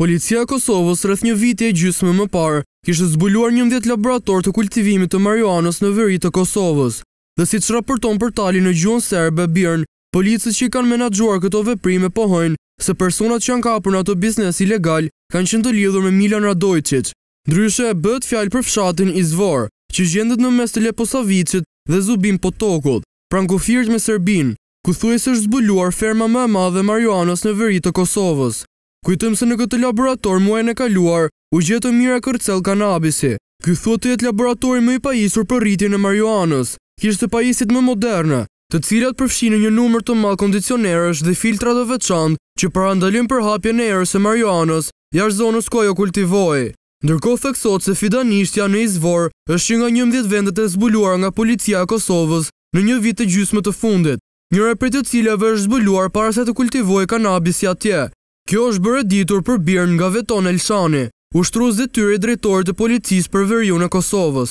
Policia e Kosovës rreth një viti e gjysme më parë kishte zbuluar njëmbëdhjetë laboratorë të kultivimit të marijuanës në veri të Kosovës dhe siç raporton portali në gjuhën serbe, BIRN, policët që i kanë menaxhuar këto veprime pohojnë se personat që janë kapur në atë biznes ilegal kanë qenë të lidhur me Milan Radoiçiç. Ndryshe, bëhet fjalë për fshatin Izvor, që gjendet në mes të Leposaviqit dhe Zubin Potokut, pranë kufirit me Serbinë, ku thuhet se është zbuluar ferma më e madhe e marijuanës në veri të Kosovës. Kujtojmë se në këtë laborator muajin e kaluar u gjetën mijëra kërcellë kanabisi. Ky thuhet të jetë laboratori më i pajisur për rritjen e marijuanës, kishte pajisjet më moderne, të cilat përfshijnë një numër të madh kondicionerësh dhe filtra të veçantë që parandalojnë përhapjen e erës së marijuanës jashtë zonës ku ajo kultivohej. Ndërkohë theksohet se fidanishtja në Izvor është një nga njëmbëdhjetë vendet e zbuluara nga Policia e Kosovës në një vit e gjysmë të fundit. njëra prej të cilave është zbuluar para se të kultivohej kanabisi atje. Kjo është bërë e ditur për BIRN nga Veton Elshani, ushtrues detyre i drejtorit të Policisë për Veriun e Kosovës.